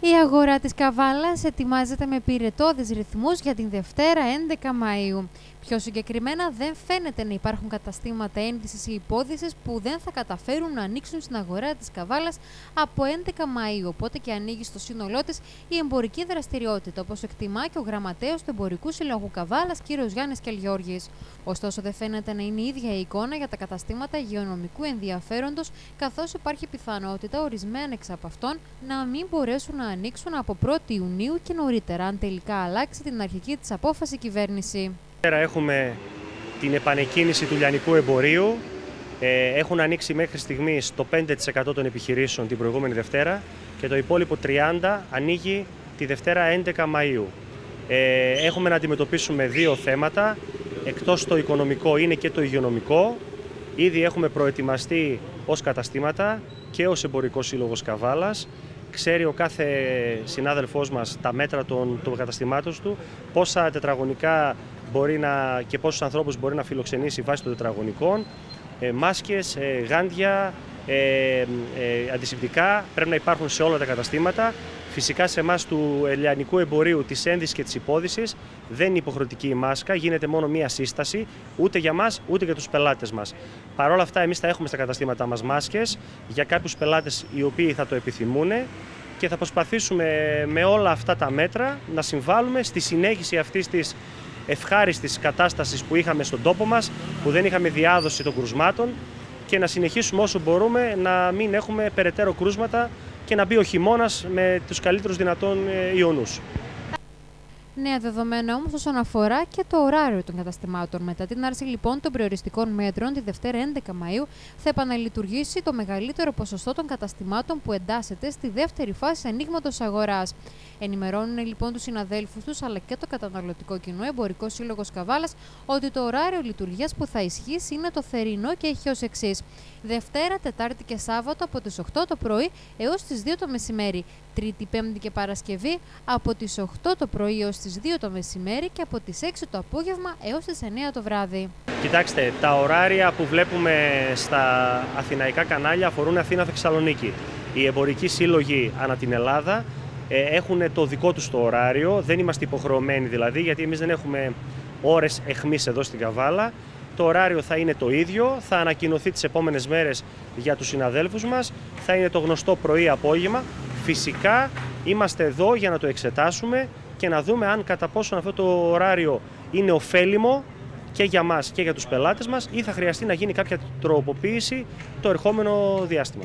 Η αγορά της Καβάλας ετοιμάζεται με πυρετόδες ρυθμούς για την Δευτέρα 11 Μαΐου. Πιο συγκεκριμένα δεν φαίνεται να υπάρχουν καταστήματα ένδυσης ή υπόδυσης που δεν θα καταφέρουν να ανοίξουν στην αγορά της Καβάλας από 11 Μαΐου, οπότε και ανοίγει στο σύνολό της η εμπορική δραστηριότητα, όπως εκτιμά και ο γραμματέος του Εμπορικού Συλλογού Καβάλας, κ. Γιάννης Κελγιώργης. Ωστόσο δεν φαίνεται να είναι η ίδια η εικόνα για τα καταστήματα υγειονομικού ενδιαφέροντος, καθώς υπάρχει πιθανότητα ορισμένα εξ από αυτών να μην μπορέσουν να ανοίξουν από 1η Ιουνίου και νωρίτερα, αν τελικά αλλάξει την αρχική της απόφαση κυβέρνηση. Έχουμε την επανεκκίνηση του λιανικού εμπορίου. Ε, έχουν ανοίξει μέχρι στιγμής το 5% των επιχειρήσεων την προηγούμενη Δευτέρα και το υπόλοιπο 30% ανοίγει τη Δευτέρα 11 Μαΐου. Ε, έχουμε να αντιμετωπίσουμε δύο θέματα. Εκτός το οικονομικό είναι και το υγειονομικό. Ήδη έχουμε προετοιμαστεί ως καταστήματα και ως Εμπορικός Σύλλογος Καβάλας ξέρει ο κάθε συνάδελφός μας τα μέτρα των, των καταστημάτων του, πόσα τετραγωνικά μπορεί να, και πόσους ανθρώπους μπορεί να φιλοξενήσει βάσει των τετραγωνικών, ε, μάσκες, ε, γάντια, ε, ε, αντισηπτικά πρέπει να υπάρχουν σε όλα τα καταστήματα. Φυσικά σε εμάς του ελληνικού εμπορίου της ένδυσης και της υπόδησης δεν είναι υποχρεωτική η μάσκα, γίνεται μόνο μία σύσταση ούτε για μας ούτε για τους πελάτες μας. Παρ' όλα αυτά, εμείς θα έχουμε στα καταστήματά μας μάσκες για κάποιους πελάτες οι οποίοι θα το επιθυμούν και θα προσπαθήσουμε με όλα αυτά τα μέτρα να συμβάλλουμε στη συνέχιση αυτής της ευχάριστης κατάστασης που είχαμε στον τόπο μας, που δεν είχαμε διάδοση των κρουσμάτων και να συνεχίσουμε όσο μπορούμε να μην έχουμε περαιτέρω κρούσματα και να μπει ο χειμώνας με τους καλύτερους δυνατών ε, ιονούς. Νέα δεδομένα όμως όσον αφορά και το ωράριο των καταστημάτων. Μετά την άρση λοιπόν των περιοριστικών μέτρων τη Δευτέρα 11 Μαου θα επαναλειτουργήσει το μεγαλύτερο ποσοστό των καταστημάτων που εντάσσεται στη δεύτερη φάση ανοίγματος αγοράς. Ενημερώνουν λοιπόν τους συναδέλφους τους αλλά και το καταναλωτικό κοινό Εμπορικός Σύλλογος Καβάλας ότι το ωράριο λειτουργίας που θα ισχύσει είναι το θερινό και έχει ως εξής. Δευτέρα, Τετάρτη και Σάββατο από τις 8 το πρωί έως τις 2 το μεσημέρι. Τρίτη, Πέμπτη και Παρασκευή από τις 8 το πρωί έως τις 2 το μεσημέρι και από τις 6 το απόγευμα έως τις 9 το βράδυ. Κοιτάξτε, τα ωράρια που βλέπουμε στα αθηναϊκά κανάλια αφορούν Αθήνα-Θεσσαλονίκη. Οι εμπορικοί σύλλογοι ανά την Ελλάδα ε, έχουν το δικό τους το ωράριο, δεν είμαστε υποχρεωμένοι δηλαδή, γιατί εμείς δεν έχουμε ώρες εχμής εδώ στην Καβάλα. Το ωράριο θα είναι το ίδιο, θα ανακοινωθεί τις επόμενες μέρες για τους συναδέλφους μας, θα είναι το γνωστό πρωί-απόγευμα. Φυσικά είμαστε εδώ για να το εξετάσουμε και να δούμε αν κατά πόσο αυτό το ωράριο είναι ωφέλιμο και για μας και για τους πελάτες μας ή θα χρειαστεί να γίνει κάποια τροποποίηση το ερχόμενο διάστημα.